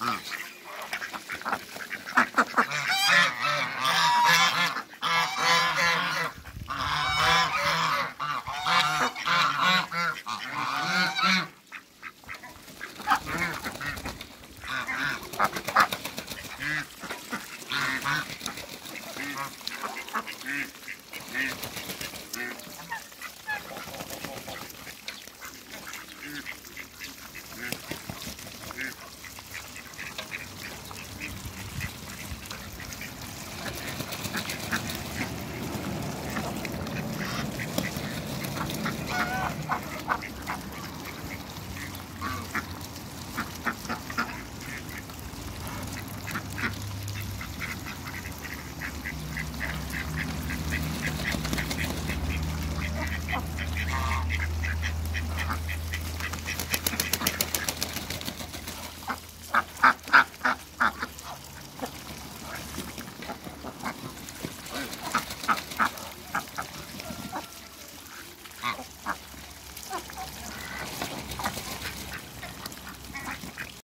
Mm. あ up